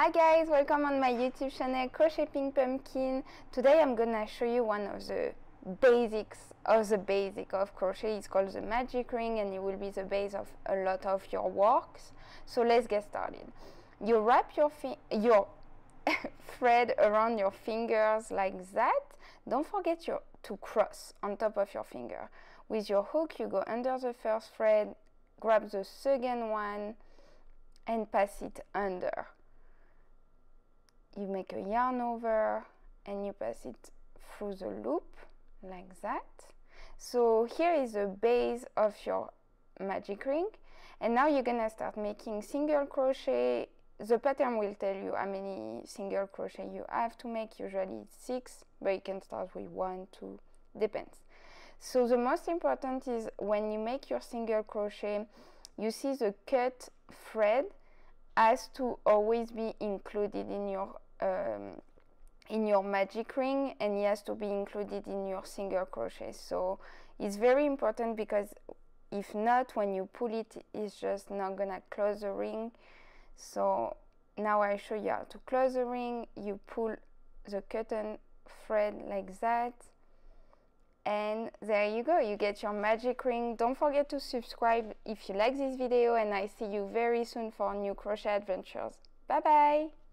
Hi guys, welcome on my YouTube channel Crochet Pink Pumpkin. Today I'm gonna show you one of the basics of the basic of crochet. It's called the magic ring and it will be the base of a lot of your works. So let's get started. You wrap your, your thread around your fingers like that. Don't forget your, to cross on top of your finger. With your hook you go under the first thread, grab the second one and pass it under you make a yarn over and you pass it through the loop like that. So here is the base of your magic ring. And now you're gonna start making single crochet. The pattern will tell you how many single crochet you have to make. Usually it's six but you can start with one two depends. So the most important is when you make your single crochet you see the cut thread has to always be included in your um, in your magic ring and it has to be included in your single crochet. So it's very important because if not when you pull it it's just not gonna close the ring. So now I show you how to close the ring. You pull the cotton thread like that. And there you go. You get your magic ring. Don't forget to subscribe if you like this video and i see you very soon for new crochet adventures. Bye bye